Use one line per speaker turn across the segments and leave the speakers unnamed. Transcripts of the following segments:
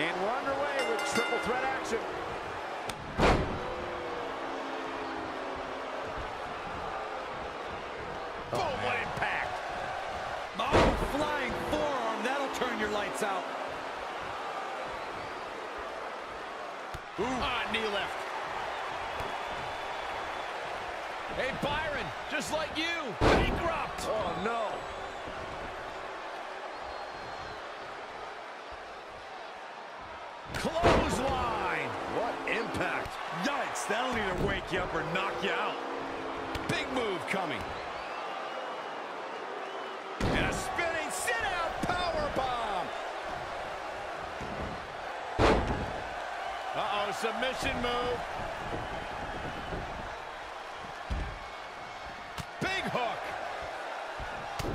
And we're underway with triple threat action.
Boom, what impact. Oh, flying forearm. That'll turn your lights out. Ooh. Ah, knee lift. Hey, Byron, just like you, bankrupt.
Oh, no.
Clothesline.
What impact.
Yikes, that'll either wake you up or knock you out. Big move coming. And a spinning sit-out power bomb. Uh-oh, submission move. Big hook.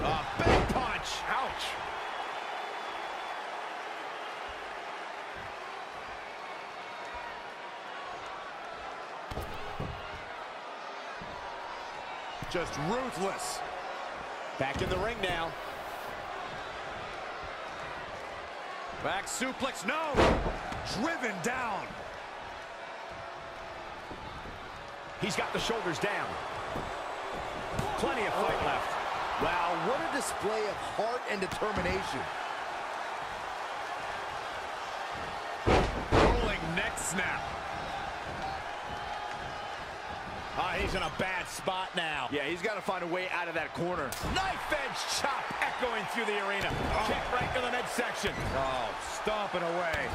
A big punch. Ouch. Just ruthless.
Back in the ring now.
Back suplex, no! Driven down.
He's got the shoulders down. Plenty of fight left.
Wow, what a display of heart and determination.
Rolling neck snap. He's in a bad spot now.
Yeah, he's got to find a way out of that corner.
Knife edge chop echoing through the arena. Oh. Kick right to the midsection. Oh, stomping away.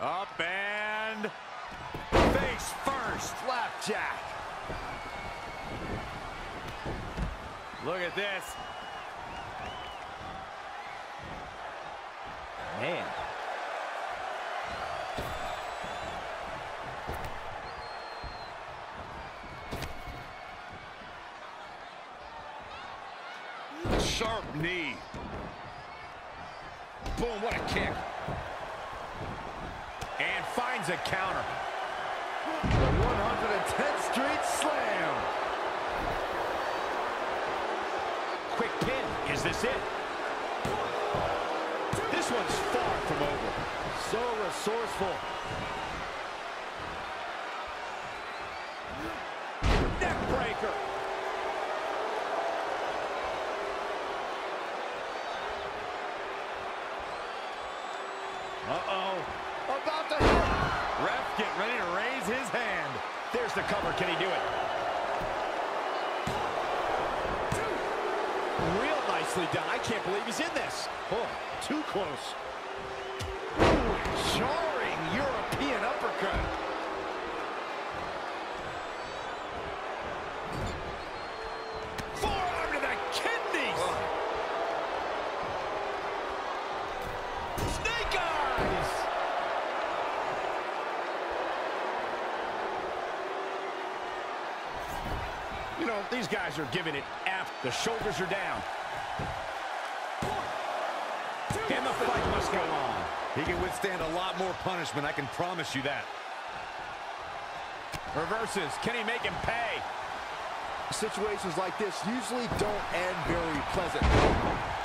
Up and face first.
Flapjack.
Look at this.
Man.
Sharp knee. Boom, what a kick. And finds a counter.
The 110th Street Slam.
Quick pin. Is this it? This one's far from over. So resourceful. Neck breaker.
Uh-oh.
About to hit.
Ref get ready to raise his hand.
There's the cover. Can he do it? Real nicely done. I can't believe he's in this.
Oh, too close. Jarring European uppercut.
Forearm to the kidneys. Snake eyes.
You know, these guys are giving it F. The shoulders are down. And the fight must go on.
He can withstand a lot more punishment, I can promise you that. Reverses. Can he make him pay?
Situations like this usually don't end very pleasant.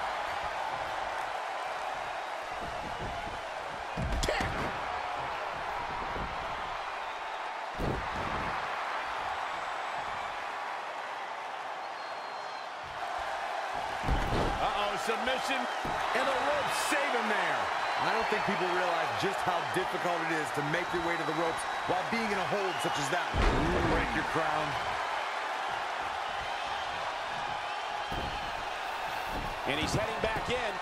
To make your way to the ropes while being in a hold such as that.
Break your crown.
And he's heading back in.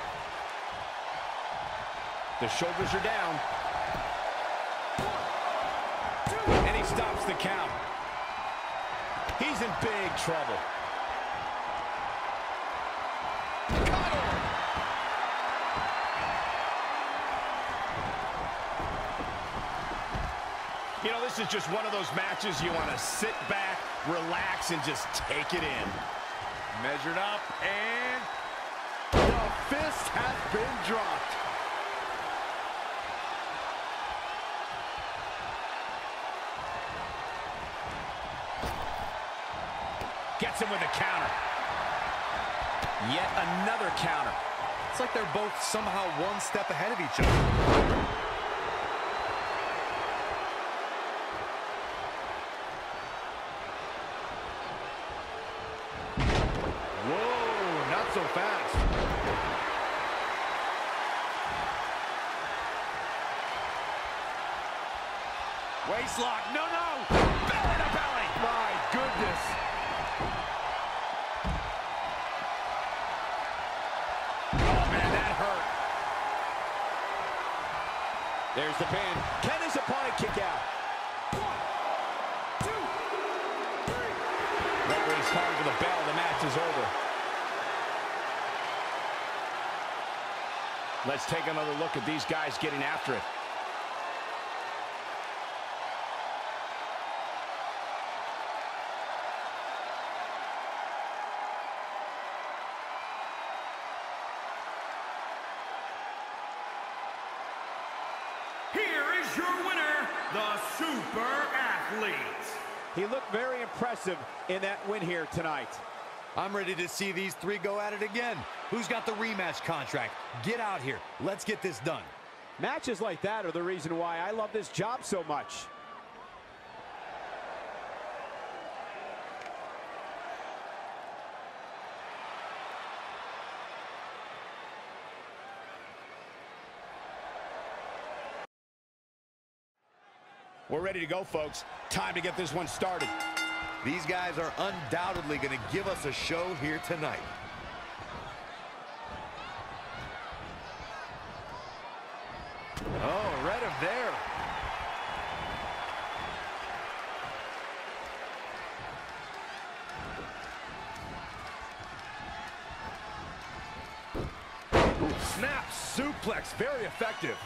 The shoulders are down.
And he stops the count. He's in big trouble. This is just one of those matches you want to sit back, relax, and just take it in. Measured up, and
The fist has been dropped.
hits him with a counter. Yet another counter.
It's like they're both somehow one step ahead of each other.
Whoa, not so fast.
Waistlock, no, no! Belly to belly!
My goodness.
Oh, man, that hurt. There's the pin. Can his opponent kick out? One, two, three. Referee's calling for the bell. The match is over. Let's take another look at these guys getting after it.
Here is your winner, the Super Athlete.
He looked very impressive in that win here tonight.
I'm ready to see these three go at it again. Who's got the rematch contract? Get out here. Let's get this done.
Matches like that are the reason why I love this job so much. We're ready to go, folks. Time to get this one started.
These guys are undoubtedly going to give us a show here tonight.
Oh, read him there. Ooh, snap suplex, very effective.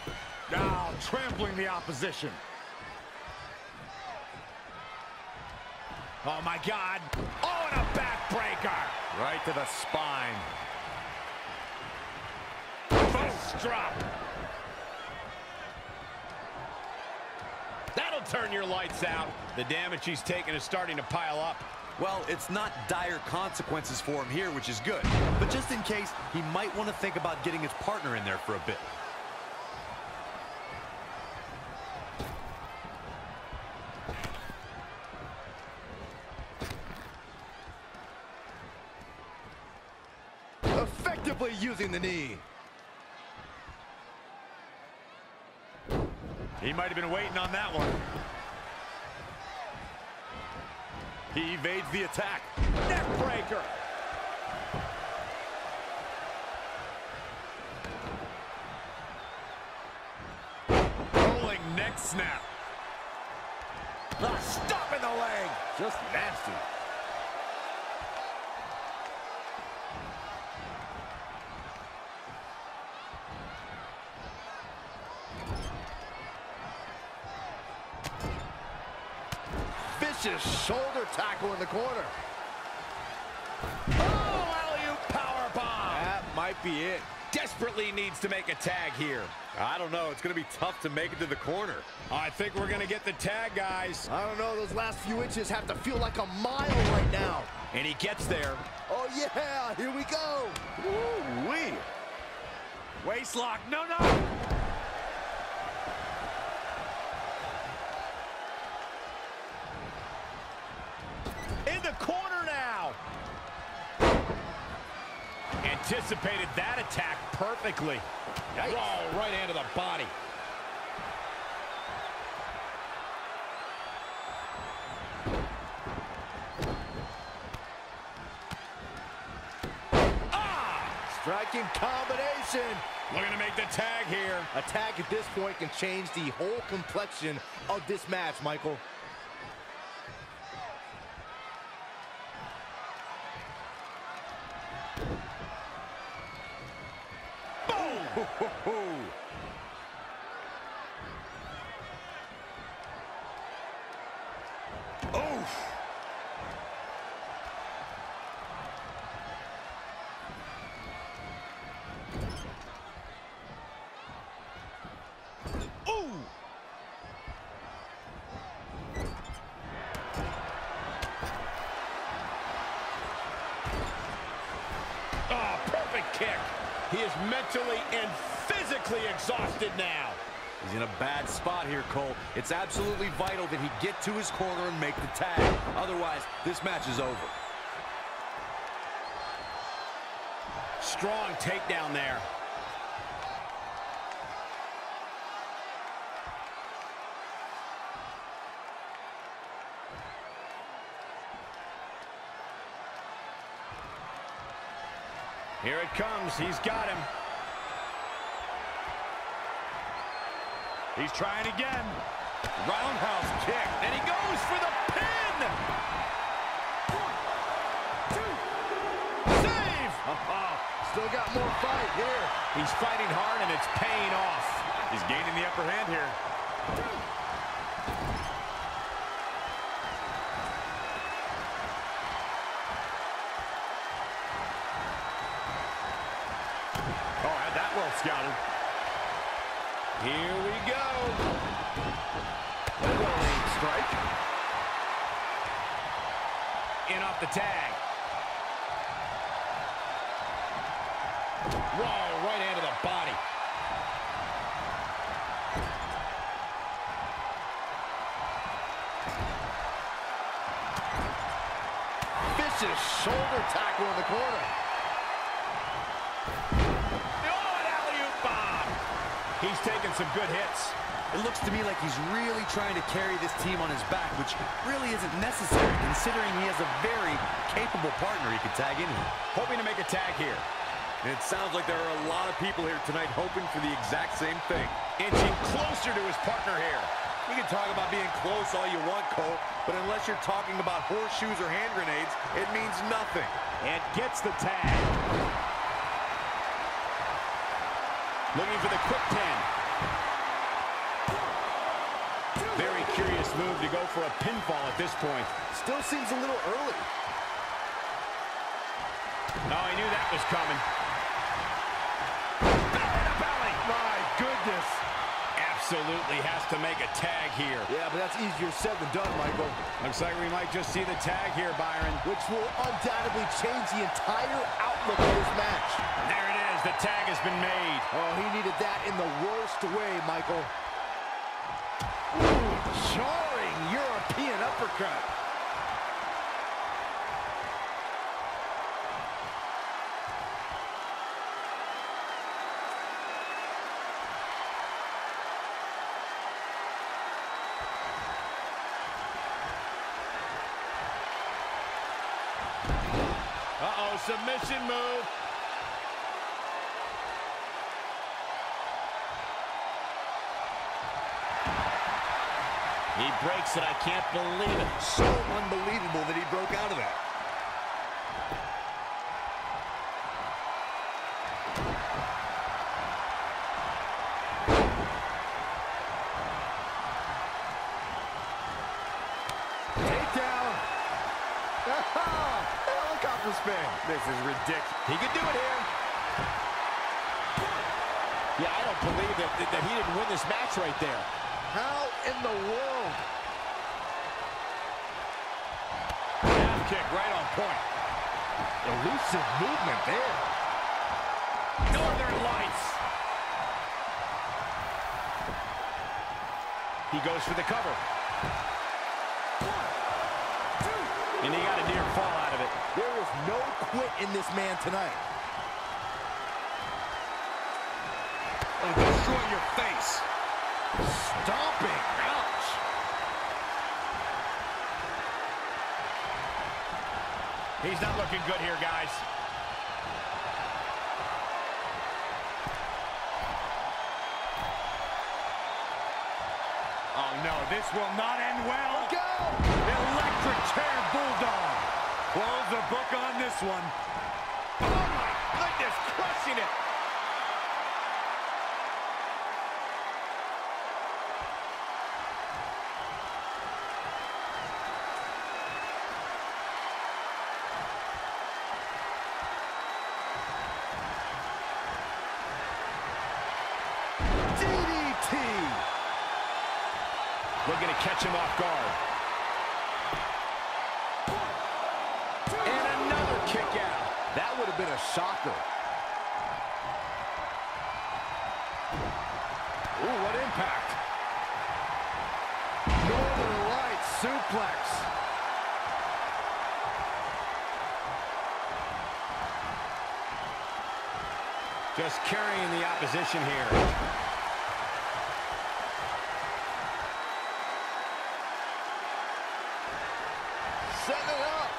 Now trampling the opposition.
Oh, my God. Oh, and a backbreaker.
Right to the spine.
Fist drop. That'll turn your lights out. The damage he's taken is starting to pile up.
Well, it's not dire consequences for him here, which is good. But just in case, he might want to think about getting his partner in there for a bit.
Using the knee.
He might have been waiting on that one. He evades the attack.
Neck breaker.
Rolling neck snap.
Ah, stop in the leg. Just nasty. Vicious shoulder tackle in the corner.
Oh, alley-oop powerbomb.
That might be it.
Desperately needs to make a tag here.
I don't know. It's going to be tough to make it to the corner.
I think we're going to get the tag, guys.
I don't know, those last few inches have to feel like a mile right now.
And he gets there.
Oh yeah, here we go. Woo-wee.
Waistlock. No, no. Anticipated that attack perfectly. Oh, right hand to the body. Ah!
Striking combination.
Looking to make the tag here.
Attack at this point can change the whole complexion of this match, Michael.
Ooh. mentally and physically exhausted now.
He's in a bad spot here, Cole. It's absolutely vital that he get to his corner and make the tag. Otherwise, this match is over.
Strong takedown there. Here it comes. He's got him. He's trying again. Roundhouse kick. And he goes for the pin. One, two, save. Uh-huh.
Still got more fight here.
He's fighting hard and it's paying off.
He's gaining the upper hand here. Oh, had that well scouted.
Here we go.
Rolling strike.
In off the tag. Whoa, right hand to the body.
Vicious shoulder tackle in the corner.
He's taking some good hits.
It looks to me like he's really trying to carry this team on his back, which really isn't necessary considering he has a very capable partner he could tag in here.
Hoping to make a tag here.
And it sounds like there are a lot of people here tonight hoping for the exact same thing.
Inching closer to his partner here.
You can talk about being close all you want, Cole, but unless you're talking about horseshoes or hand grenades, it means nothing.
And gets the tag. Looking for the quick 10. Very curious move to go for a pinfall at this point.
Still seems a little early.
Oh, he knew that was coming. Belly to belly.
My goodness.
Absolutely has to make a tag here.
Yeah, but that's easier said than done, Michael.
Looks like we might just see the tag here, Byron.
Which will undoubtedly change the entire outlook of this match.
There it is. The tag has been made.
Oh, he needed that in the worst way, Michael. Ooh, jarring European uppercut.
Uh-oh, submission move. He breaks it. I can't believe it.
So unbelievable that he broke out of that. Takedown. Helicopter spin. This is ridiculous.
He could do it here. Yeah, I don't believe that, that, that he didn't win this match right there.
How in the world?
Half kick right on point.
Elusive movement there.
Northern Lights. He goes for the cover. And he got a near fall out of it.
There is no quit in this man tonight.
Oh, destroy your face.
Stomping. Ouch.
He's not looking good here, guys.
Oh, no, this will not end well.
Go!
Electric chair bulldog. Close the book on this one.
Oh, my goodness, crushing it.
DDT.
Looking to catch him off guard. And another kick out.
That would have been a shocker.
Ooh, what impact.
Northern Lights suplex.
Just carrying the opposition here.
Setting it up.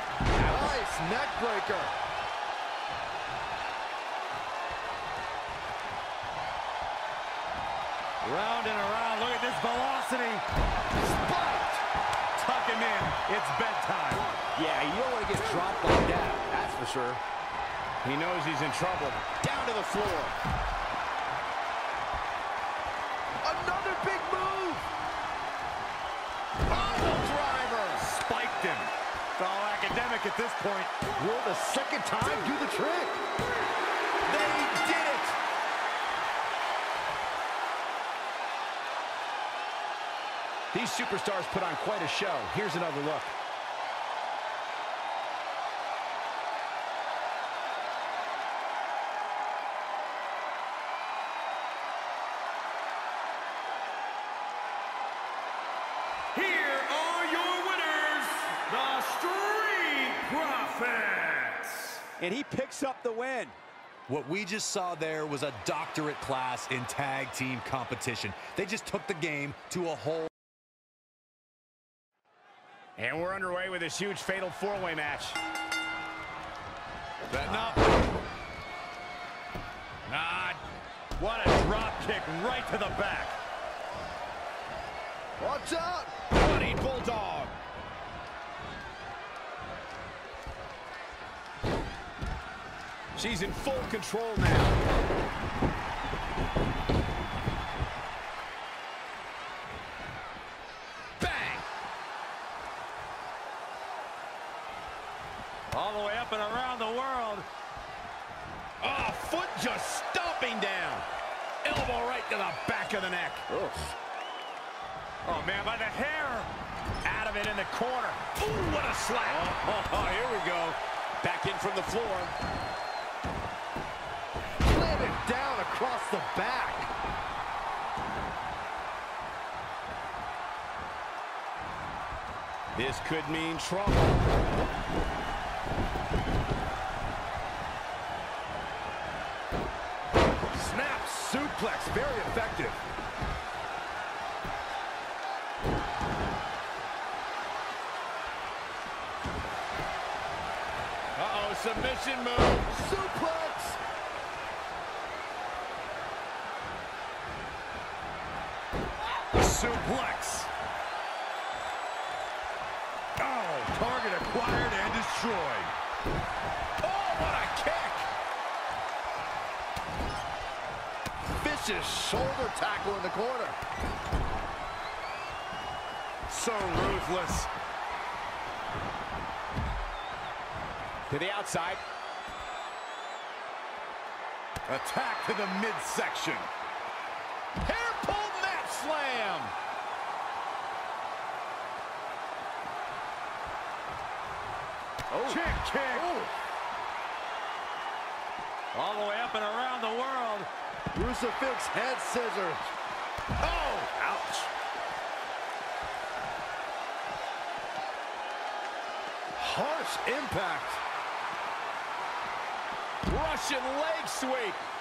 Nice neck breaker.
Round and around. Look at this velocity.
Spiked.
Tuck him in. It's bedtime.
Yeah, you don't want to get dropped like that. That's for sure. He knows he's in trouble. Down to the floor.
Another big move.
Pile driver.
Spiked him. It's all academic at this point.
Will the second time do the trick?
They did it. These superstars put on quite a show. Here's another look. And he picks up the win.
What we just saw there was a doctorate class in tag team competition. They just took the game to a whole
And we're underway with this huge fatal four-way match.
Setting up.
God. What a drop kick right to the back.
Watch out.
Bloody Bulldog. She's in full control now. Bang!
All the way up and around the world.
Oh, foot just stomping down. Elbow right to the back of the neck.
Oh, man, by the hair.
Out of it in the corner. Ooh, what a slap.
Oh, here we go.
Back in from the floor.
Across the back.
This could mean trouble.
Snap suplex. Very effective.
Submission move.
Suplex.
Suplex. Oh, target acquired and destroyed.
Oh, what a kick.
Vicious shoulder tackle in the corner.
So ruthless.
To the outside.
Attack to the midsection.
Hair pull mat slam.
Oh.
Kick, kick.
Oh.
All the way up and around the world.
Crucifix head scissors.
Oh,
Ouch. Harsh impact.
Russian leg sweep.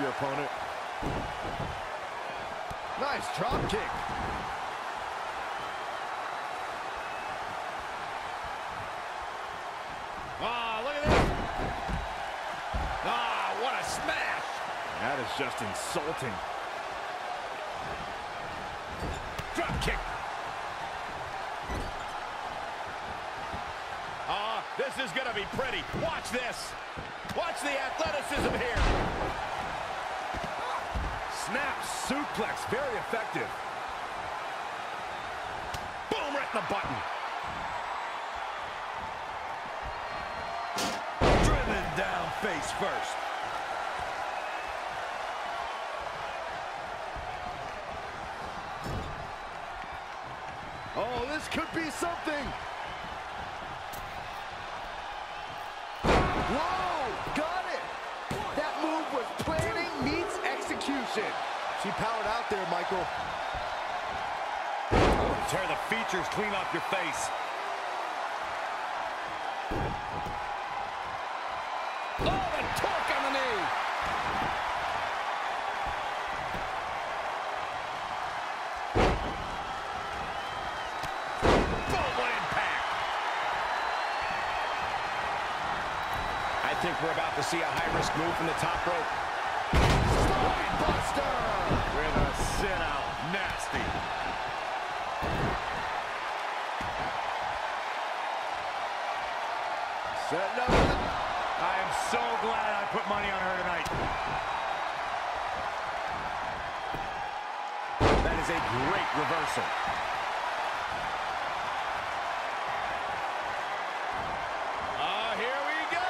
Your opponent. Nice drop kick.
Ah, look at this. Ah, what a smash.
That is just insulting.
Drop kick. Ah, this is going to be pretty. Watch this. Watch the athleticism here.
Snap suplex, very effective.
Boom, right in the button.
Driven down face first.
Oh, this could be something.
Whoa! Michael.
Tear the features clean off your face.
Oh, the torque on the knee.
Boom, impact.
I think we're about to see a high-risk move from the top rope.
Buster!
With a sit out. Nasty.
Setting up.
I am so glad I money on her tonight. That is a great reversal.
Oh, here we go.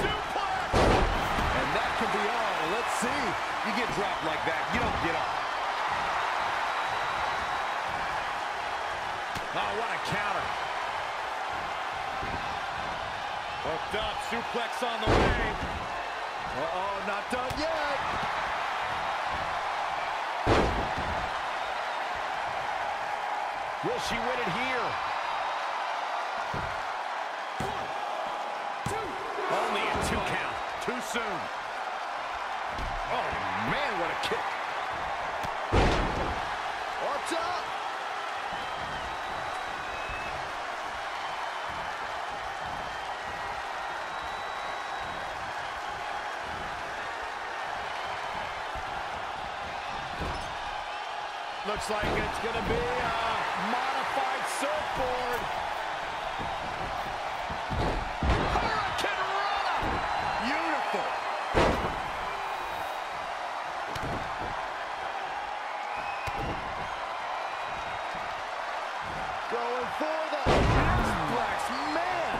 Suplex.
And that could be all. Let's see.
You get dropped like that, you don't get up.
Oh, what a counter.
Hooked up, suplex on the way.
Uh-oh, not done yet.
Will she win it here? Only a two count.
Too soon.
Oh, man, what a kick. Looks like it's going to be a modified surfboard. Hurricane Rana. Beautiful.
Going for the suplex. Man!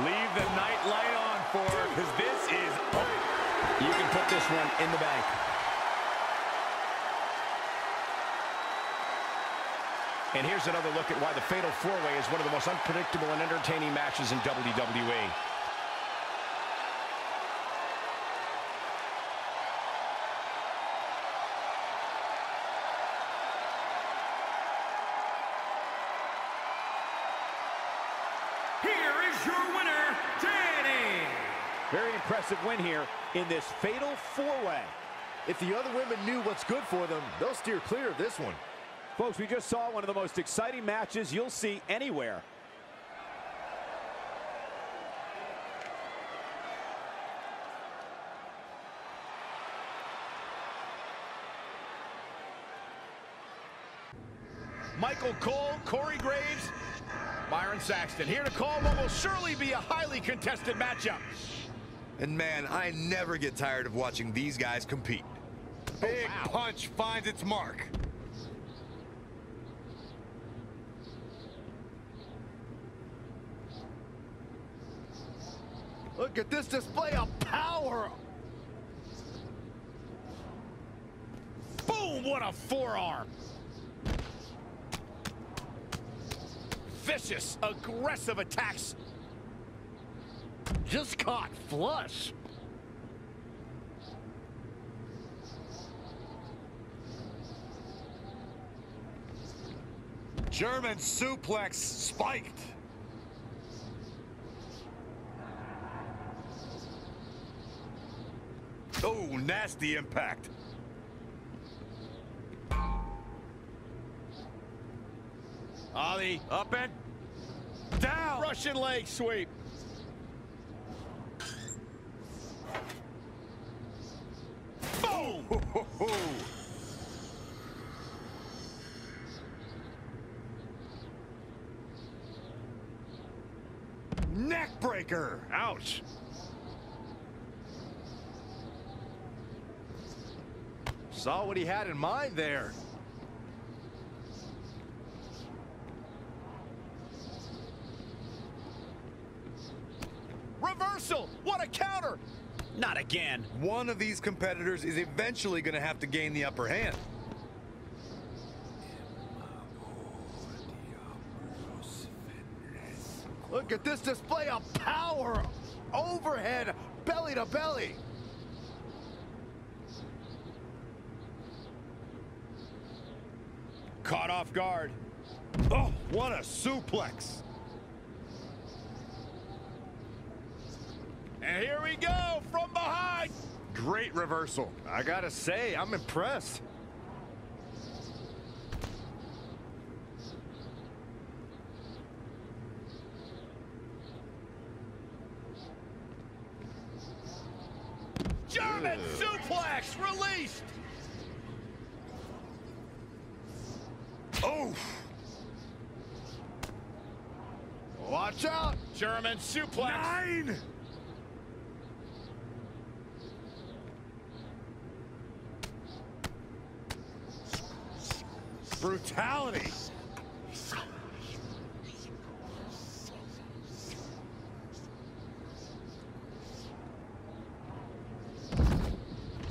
Leave the night light on for her, because this is...
You can put this one in the bank. And here's another look at why the Fatal 4-Way is one of the most unpredictable and entertaining matches in. WWE.
Here is your winner, Danny.
Very impressive win here in this Fatal 4-Way.
If the other women knew what's good for them, they'll steer clear of this one.
Folks, we just saw one of the most exciting matches you'll see anywhere.
Michael Cole, Corey Graves, Byron Saxton here to call what will surely be a highly contested matchup.
And man, I never get tired of watching these guys compete. Oh, Big punch finds its mark.
Look at this display of power.
Boom, what a forearm. Vicious, aggressive attacks.
Just caught flush.
German suplex spiked. Nasty impact.
Ali up and down. Russian leg sweep. Boom!
Neck breaker. Ouch.
Saw what he had in mind there.
Reversal! What a counter! Not again.
One of these competitors is eventually going to have to gain the upper hand.
Look at this display of power. Overhead, belly to belly.
Caught guard. Oh, what a suplex. And here we go from behind. Great reversal.
I gotta say, I'm impressed.
German suplex released.
Watch out.
German suplex. Nine. Brutality.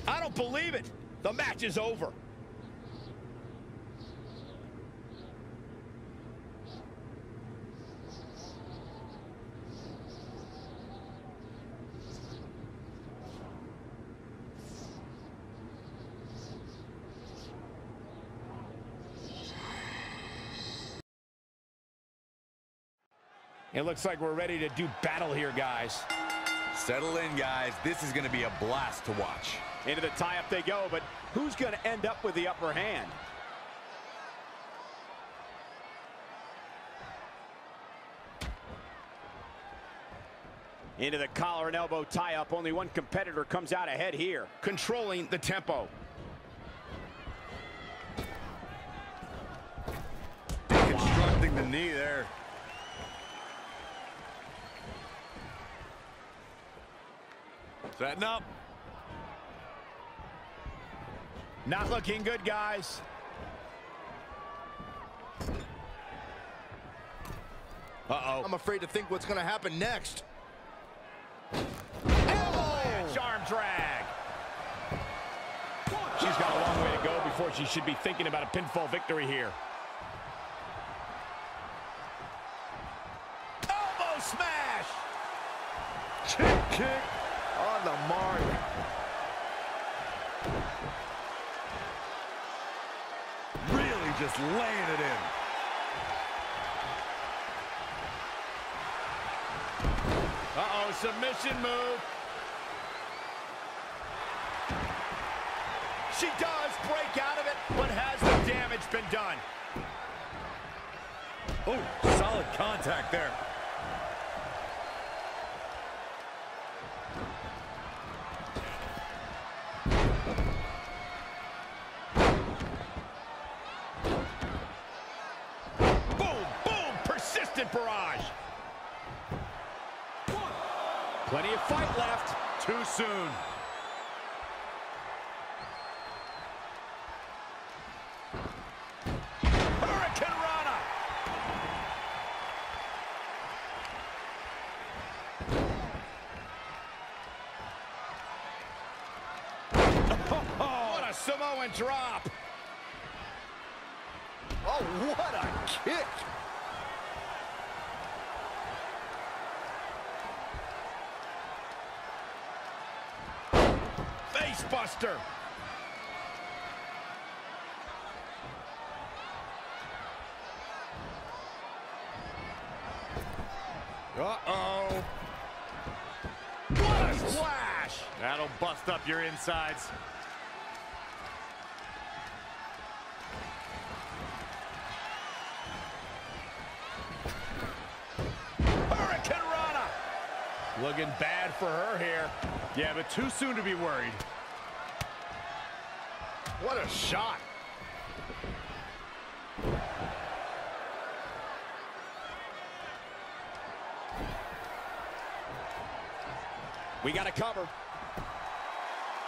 I don't believe it. The match is over. It looks like we're ready to do battle here, guys.
Settle in, guys. This is going to be a blast to watch.
Into the tie-up they go, but who's going to end up with the upper hand? Into the collar and elbow tie-up. Only one competitor comes out ahead here.
Controlling the tempo.
Constructing the knee there.
Setting up. Not looking good, guys. Uh-oh.
I'm afraid to think what's gonna happen next.
Avalanche arm drag. She's got a long way to go before she should be thinking about a pinfall victory here. Elbow smash.
Kick, kick mark.
Really just laying it in.
Uh-oh, submission move. She does break out of it, but has the damage been done?
Oh, solid contact there.
Boom, boom, persistent barrage.
Plenty of fight left.
Too soon.
Hurricanrana. what a Samoan drop.
Oh, what a kick.
Face buster. Uh-oh. What a splash!
That'll bust up your insides.
Hurricane Rana. Looking bad for her here.
Yeah, but too soon to be worried.
What a shot.
We got to cover.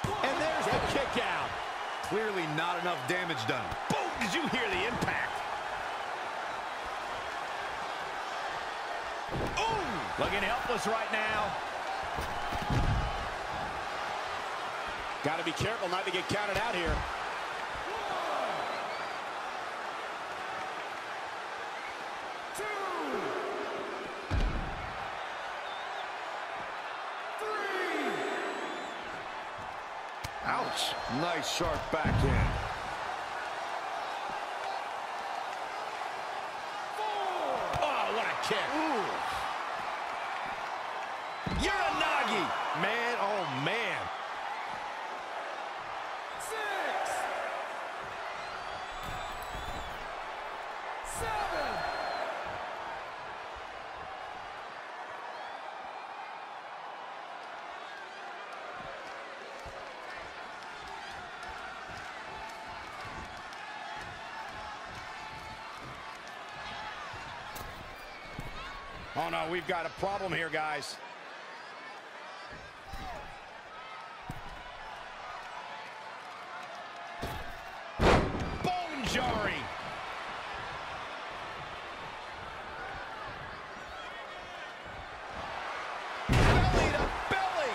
And there's the kick out.
Clearly not enough damage done.
Boom! Did you hear the impact? Ooh!
Looking helpless right now. Got to be careful not to get counted out here.
Ouch. Nice sharp backhand.
Oh, what a kick. You're a Nagi.
Man, oh man.
Six. Seven.
Oh, no, we've got a problem here, guys. Bone jarring. Belly to belly.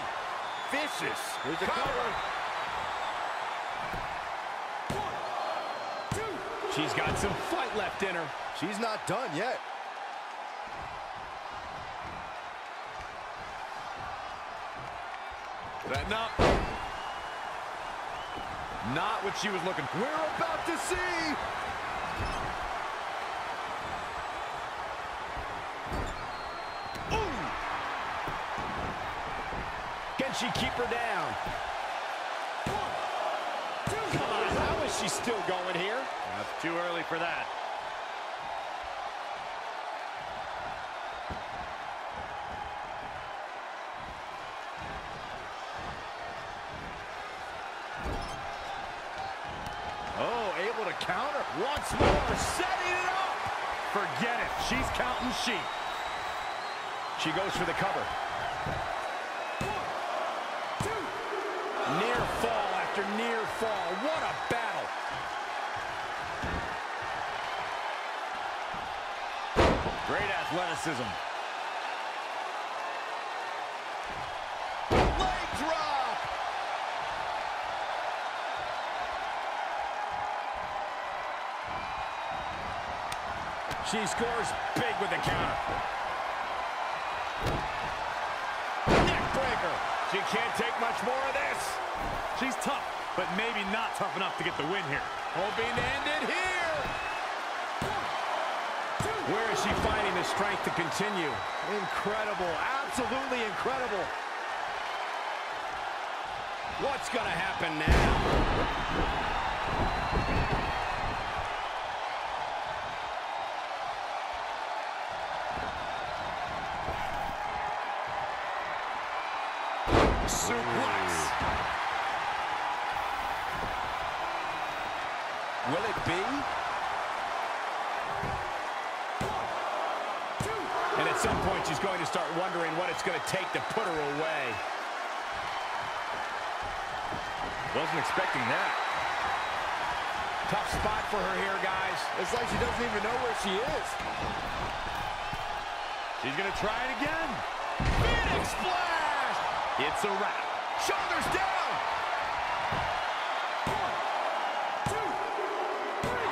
Vicious.
Here's the cover.
She's got some fight left in her.
She's not done yet.
That not. Not what she was looking for.
We're about to see.
Can she keep her down? Come on, how is she still going here?
That's too early for that.
Once more, setting it up.
Forget it. She's counting sheep.
She goes for the cover. Near fall after near fall. What a battle.
Great athleticism.
She scores big with the counter.
Neck breaker. She can't take much more of this.
She's tough, but maybe not tough enough to get the win here.
Hoping to end it here.
Where is she finding the strength to continue?
Incredible. Absolutely incredible.
What's going to happen now?
Suplex.
Will it be? And at some point, she's going to start wondering what it's going to take to put her away.
Wasn't expecting that.
Tough spot for her here, guys.
It's like she doesn't even know where she is.
She's going to try it again.
Phoenix splash.
It's a wrap.
Shoulders down. One, two, three.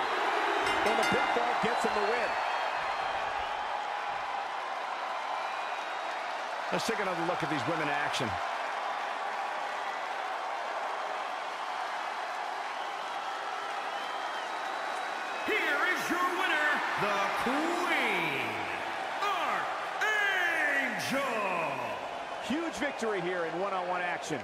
And the pinfall gets him the win. Let's take another look at these women in action.
Here is your winner, the Queen, Archangel.
Huge victory here in one-on-one action.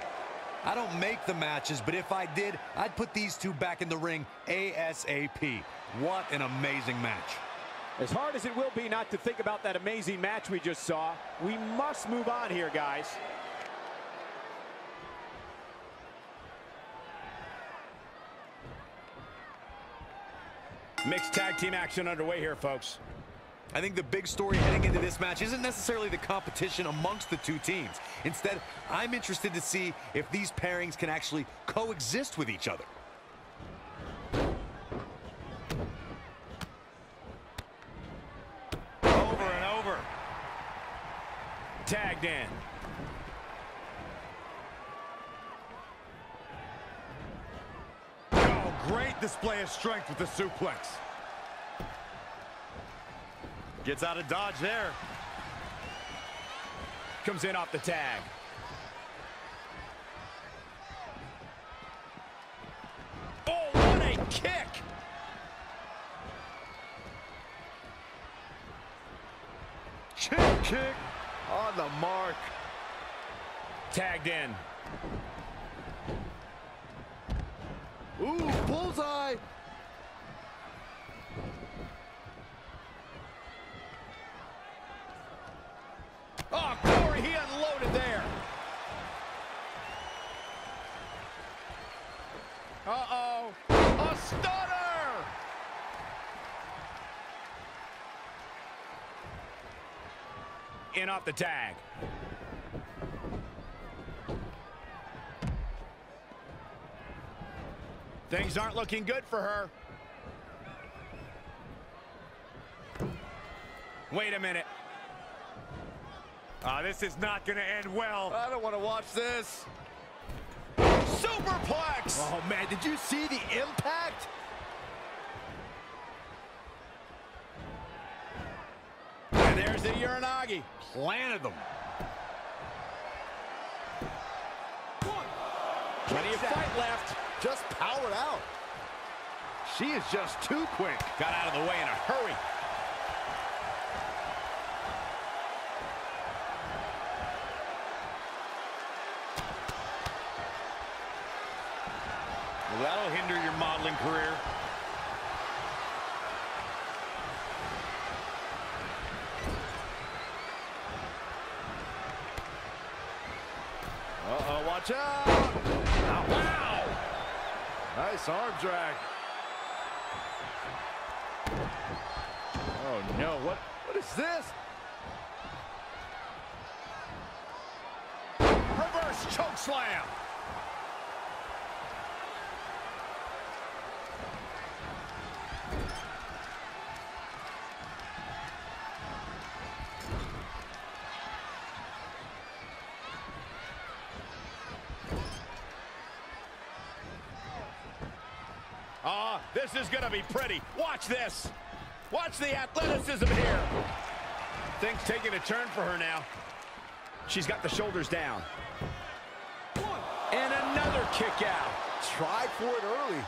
I don't make the matches, but if I did, I'd put these two back in the ring ASAP. What an amazing match.
As hard as it will be not to think about that amazing match we just saw, we must move on here, guys.
Mixed tag team action underway here, folks.
I think the big story heading into this match isn't necessarily the competition amongst the two teams. Instead, I'm interested to see if these pairings can actually coexist with each other. Over and over.
Tagged in.
Oh, great display of strength with the suplex. Gets out of dodge there.
Comes in off the tag. Oh, what a kick!
Chin kick.
On the mark.
Tagged in.
Ooh, bullseye.
Oh, Corey, he unloaded there. Uh-oh. A stunner! In off the tag. Things aren't looking good for her. Wait a minute.
Ah, this is not going to end well.
I don't want to watch this.
Superplex!
Oh, man, did you see the impact?
And there's the Uranagi.
Planted them.
Plenty of fight left.
Just powered out. She is just too quick.
Got out of the way in a hurry.
Well, that'll hinder your modeling career.
Uh-oh, watch out.
Wow!
Nice arm drag. Oh, no. What? What is this?
Reverse choke slam. Ah, this is gonna be pretty. Watch this. Watch the athleticism here. Things taking a turn for her now. She's got the shoulders down. And another kick out.
Tried for it early.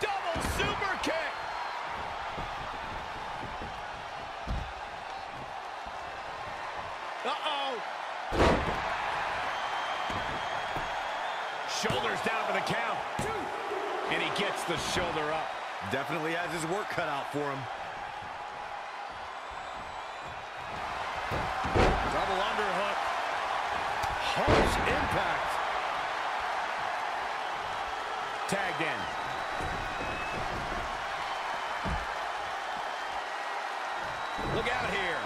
Double super kick. Uh-oh. Shoulders down for the count. And he gets the shoulder up.
Definitely has his work cut out for him.
Double underhook. Harsh impact.
Tagged in. Look out here.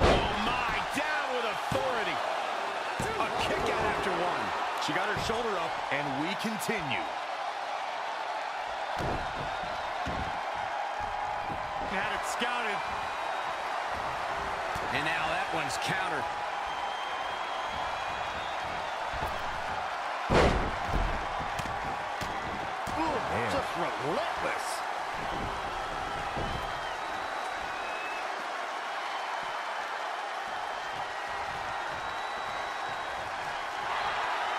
Oh, my. Down with authority. A kick out after one.
She got her shoulder up, and we continue. Had it scouted.
And now that one's countered.
Just relentless.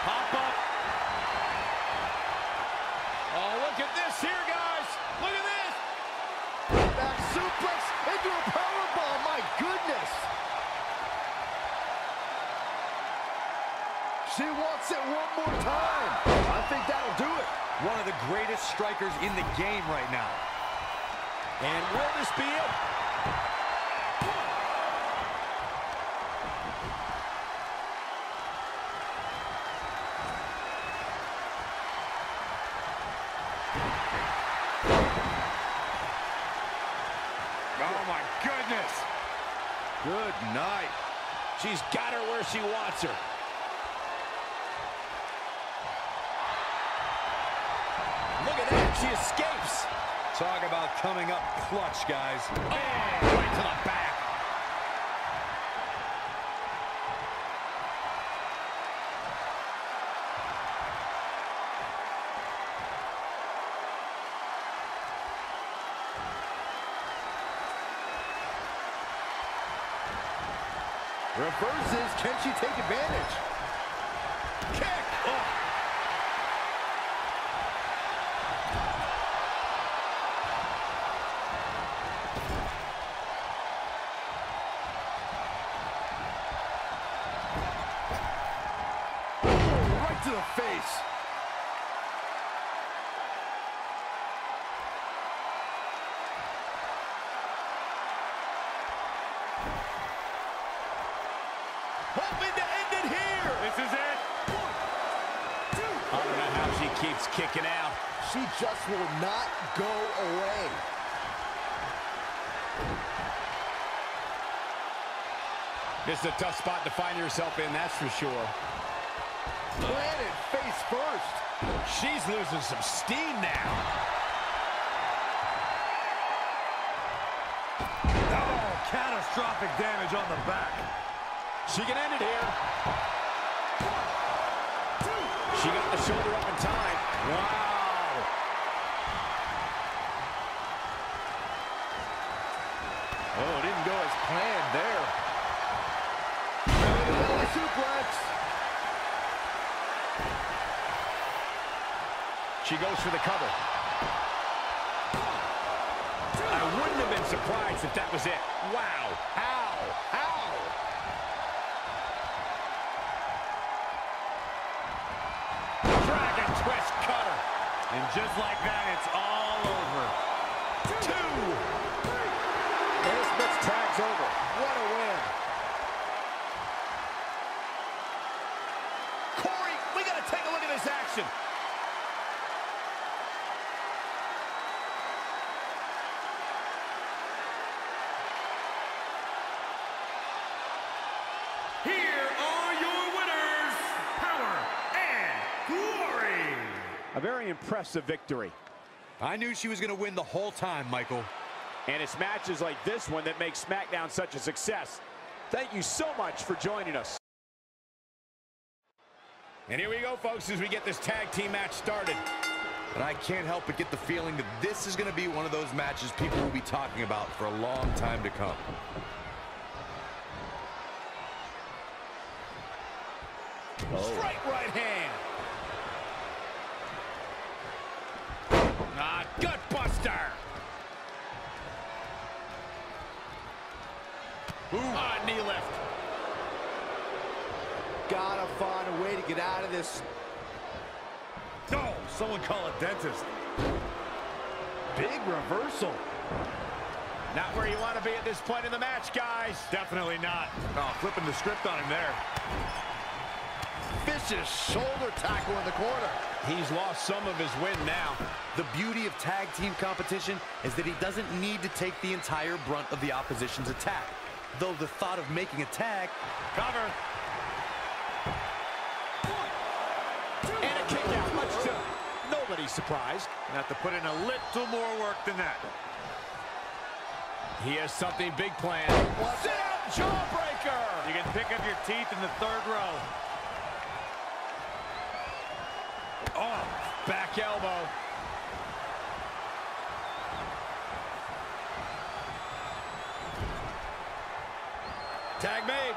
Pop up. Oh, look at this here, guys. Look at this.
Back suplex into a powerbomb. My goodness. She wants it one more time. I think that'll do.
One of the greatest strikers in the game right now.
And will this be it?
Oh, my goodness. Good night.
She's got her where she wants her. She escapes.
Talk about coming up clutch, guys.
Oh, right to the back.
Reverses. Can she take advantage?
Kick. Oh.
Is
a tough spot to find yourself in, that's for sure.
Planted face first.
She's losing some steam now.
Oh, catastrophic damage on the back.
She can end it here. She got the shoulder up in time. Wow.
Oh, it didn't go as planned suplex.
She goes for the cover. I wouldn't have been surprised if that was it. Wow. How? How? Dragon twist cutter.
And just like that, it's all over.
Two.
This next tag's over. What a win.
A
very impressive victory.
I knew she was going to win the whole time, Michael.
And it's matches like this one that make SmackDown such a success. Thank you so much for joining us.
And here we go, folks, as we get this tag team match started.
And I can't help but get the feeling that this is going to be one of those matches people will be talking about for a long time to come. Oh.
Straight right hand. Ah, gut buster. Ah, knee lift.
Gotta find a way to get out of this.
No, someone call a dentist.
Big reversal.
Not where you want to be at this point in the match, guys.
Definitely not. Oh, flipping the script on him there.
Vicious shoulder tackle in the corner.
He's lost some of his wind now.
The beauty of tag team competition is that he doesn't need to take the entire brunt of the opposition's attack. Though the thought of making a tag,
Cover.
And a kick out, much to nobody's surprised.
Have to put in a little more work than that.
He has something big planned.
Sit out jawbreaker.
You can pick up your teeth in the third row.
Oh, back elbow. Tag made.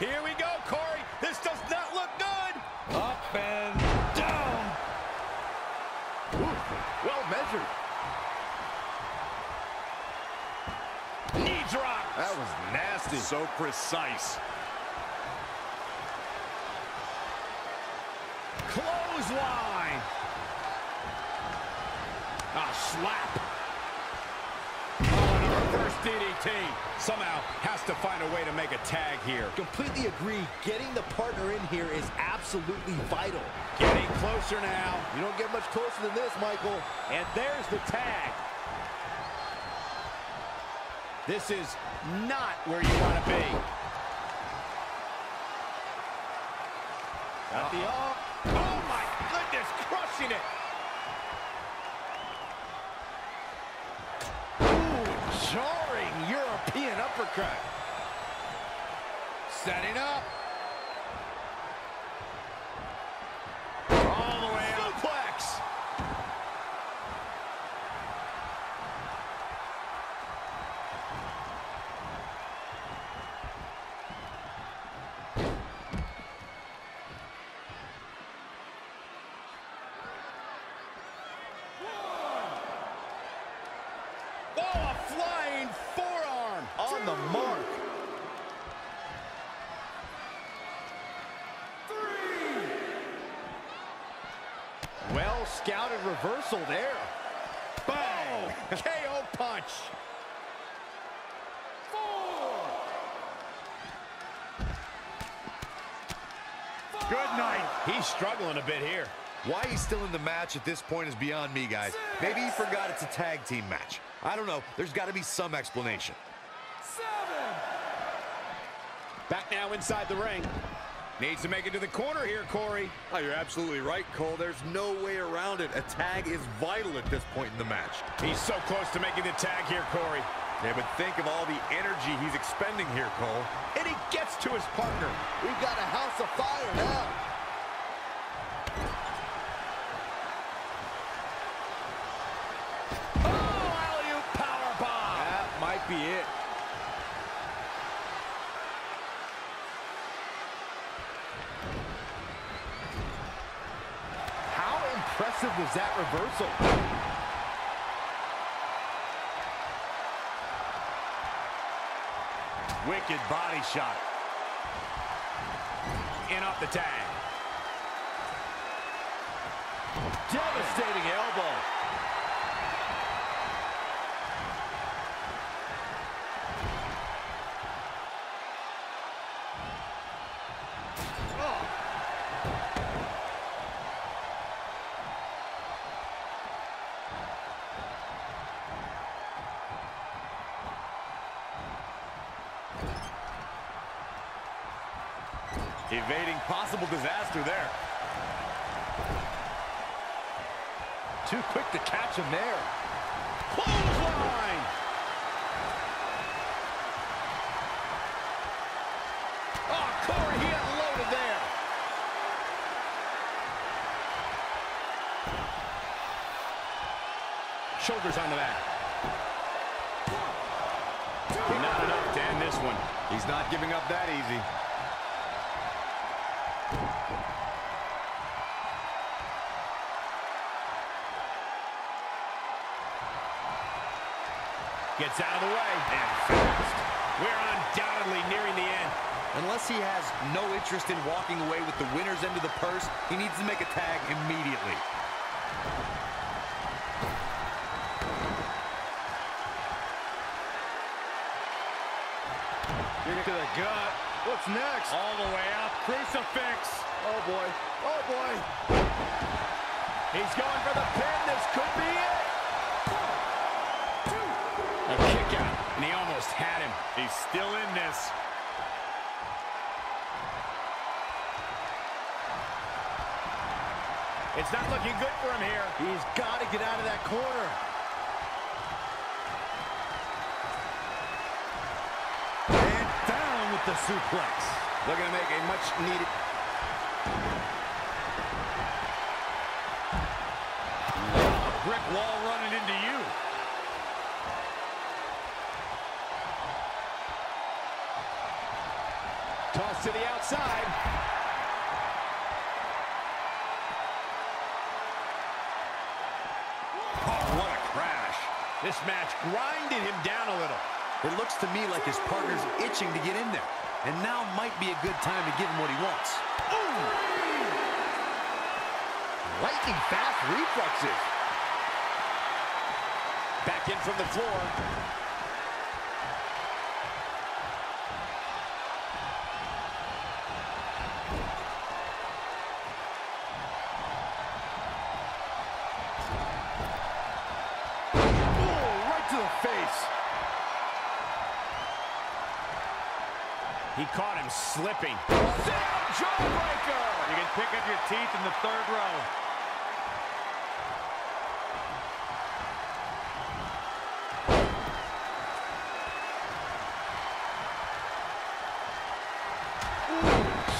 Here we go, Corey. This does not look good.
Up and down.
Well measured.
Knee drop.
That was nasty.
So precise.
Clothesline. A slap. DDT. Somehow has to find a way to make a tag here.
Completely agree. Getting the partner in here is absolutely vital.
Getting closer now.
You don't get much closer than this, Michael.
And there's the tag.
This is not where you want to be. Got the arm. Oh, my goodness, crushing it.
Ooh, jarring European uppercut. Setting up.
All the way up. Suplex. Oh, a flying forearm.
On the mark. Well scouted reversal there.
Bang! KO punch.
Good night.
He's struggling a bit here.
Why he's still in the match at this point is beyond me, guys. Maybe he forgot it's a tag team match. I don't know. There's got to be some explanation. Seven.
Back now inside the ring. Needs to make it to the corner here, Corey.
Oh, you're absolutely right, Cole. There's no way around it. A tag is vital at this point in the match.
He's so close to making the tag here, Corey.
Yeah, but think of all the energy he's expending here, Cole.
And he gets to his partner.
We've got a house of fire now.
Oh, alley-oop powerbomb.
That might be it. How impressive was that reversal?
Wicked body shot. In off the tag.
Devastating elbow.
Possible disaster there.
Too quick to catch him there.
Clothesline. Oh, Corey, he unloaded there. Shoulders onto that. Not enough to end this one.
He's not giving up that easy.
Gets out of the way. And fast. We're undoubtedly nearing the end.
Unless he has no interest in walking away with the winner's end of the purse, he needs to make a tag immediately.
Kick to the gut. What's next?
All the way up. Crucifix.
Oh, boy. Oh, boy.
He's going for the pin. This could be it. And almost had him.
He's still in this.
It's not looking good for him here.
He's got to get out of that corner.
And down with the suplex.
Looking to make a much needed.
Brick wall running into you.
Toss to the outside.
Oh, what a crash.
This match grinded him down a little.
It looks to me like his partner's itching to get in there. And now might be a good time to give him what he wants.
Lightning fast reflexes.
Back in from the floor. He caught him slipping. Down jawbreaker!
You can pick up your teeth in the third row.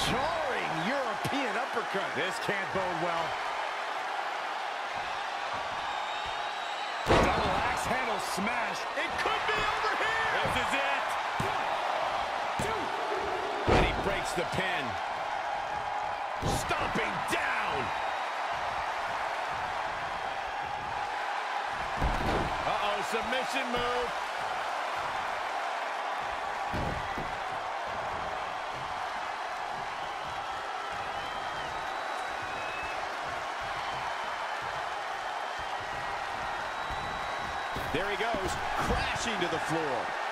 Jarring European uppercut.
This can't bode well. Double axe handle smash.
It could be over here!
This is it.
Breaks the pin. Stomping down! Uh-oh, submission move. There he goes, crashing to the floor.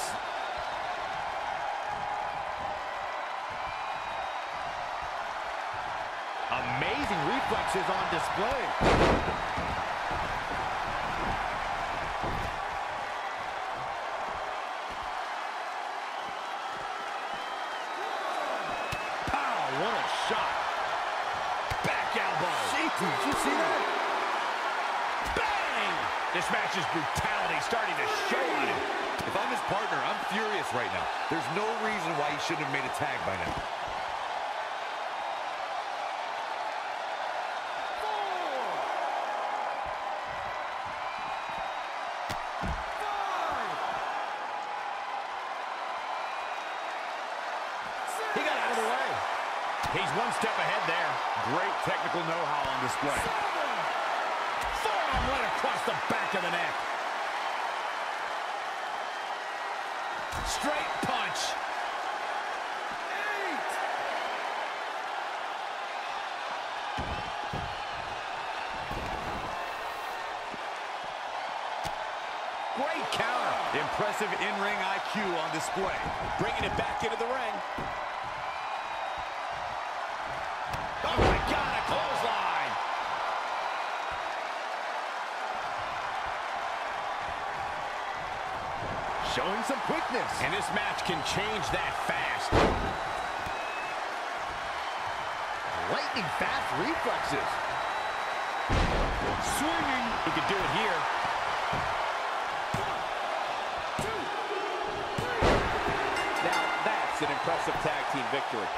Interference.
amazing reflexes on display?
Pow, what a shot.
Back elbow.
Did you see that?
Bang! This match's brutality starting to show on him.
If I'm his partner, I'm furious right now. There's no reason why he shouldn't have made a tag by now.
He got out of the way. He's one step ahead there.
Great technical know-how on display.
Forearm right across the back of the neck. Straight punch. Great counter.
Impressive in-ring IQ on display.
Bringing it back into the ring.
Showing some quickness.
And this match can change that fast.
Lightning fast reflexes.
Swinging. He could do it here. Now that's an impressive tag team victory.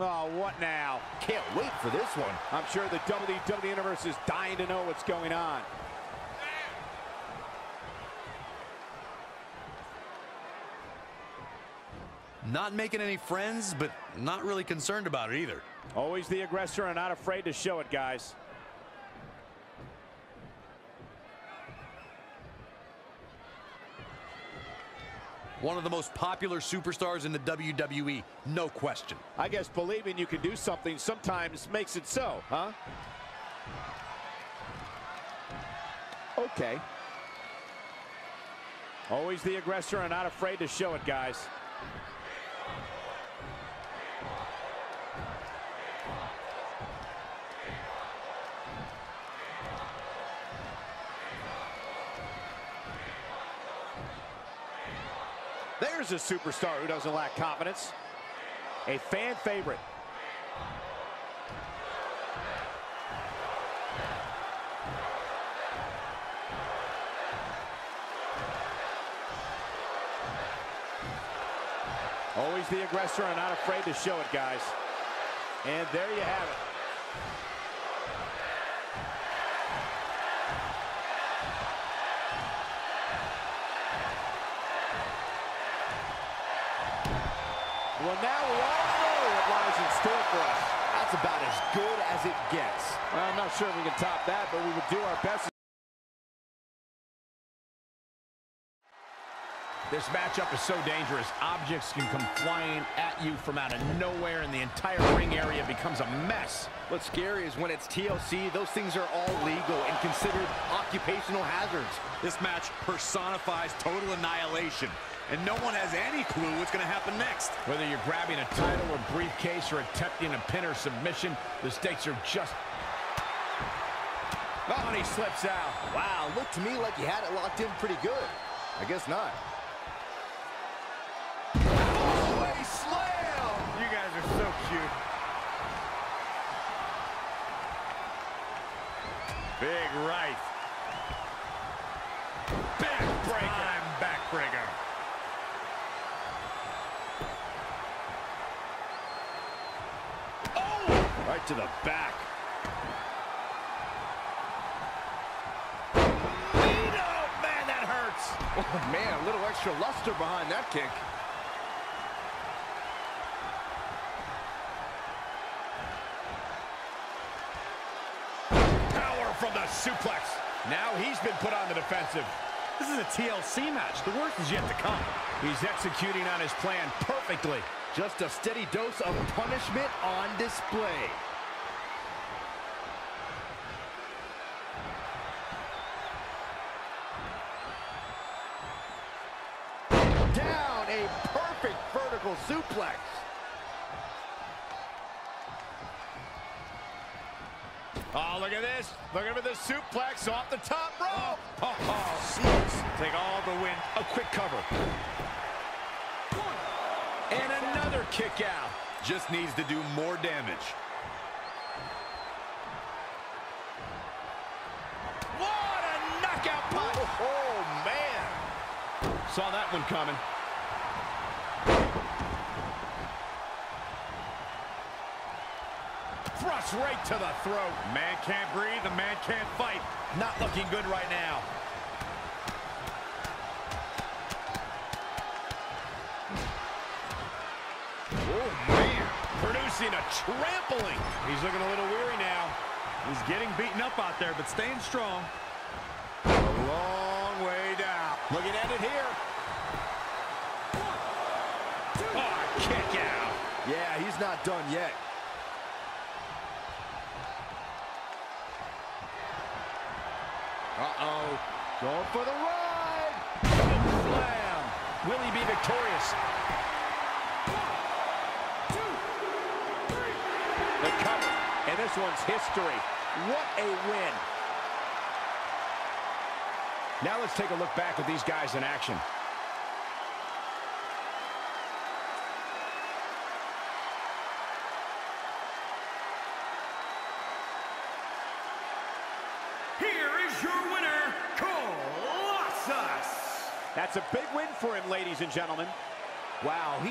Oh, what now?
Can't wait for this one.
I'm sure the WWE Universe is dying to know what's going on.
Not making any friends, but not really concerned about it either.
Always the aggressor and not afraid to show it, guys.
One of the most popular superstars in the WWE, no question.
I guess believing you can do something sometimes makes it so, huh? Okay. Always the aggressor and not afraid to show it, guys. Here's a superstar who doesn't lack confidence. A fan favorite. Always the aggressor and not afraid to show it, guys. And there you have it. Well, now we all know what lies in store for us.
That's about as good as it gets.
Well, I'm not sure if we can top that, but we would do our best. This matchup is so dangerous. Objects can come flying at you from out of nowhere, and the entire ring area becomes a mess.
What's scary is when it's TLC, those things are all legal and considered occupational hazards.
This match personifies total annihilation, and no one has any clue what's going to happen next.
Whether you're grabbing a title or briefcase or attempting a pin or submission, the stakes are just... Oh, and he slips out.
Wow, looked to me like he had it locked in pretty good. I guess not. Fallaway slam!
You guys are so cute. Big right.
Backbreaker.
Time backbreaker. Oh!
Right to the back. Oh, man, that hurts.
Oh, man, a little extra luster behind that kick.
From the suplex. Now he's been put on the defensive.
This is a TLC match. The worst is yet to come.
He's executing on his plan perfectly.
Just a steady dose of punishment on display. Down, a perfect vertical suplex.
Oh, look at this. Looking for the suplex off the top rope.
Oh, oh, Take all the wind.
A quick cover. And another kick out.
Just needs to do more damage.
What a knockout punch.
Oh, oh man.
Saw that one coming. Thrust right to the throat.
Man can't breathe, the man can't fight.
Not looking good right now.
Oh, man.
Producing a trampling. He's looking a little weary now.
He's getting beaten up out there, but staying strong. A long way down.
Looking at it here. Oh, kick out.
Yeah, he's not done yet. Uh-oh. Going for the ride.
Slam. Will he be victorious? The cover. And this one's history. What a win. Now let's take a look back at these guys in action. Ladies and gentlemen.
Wow, he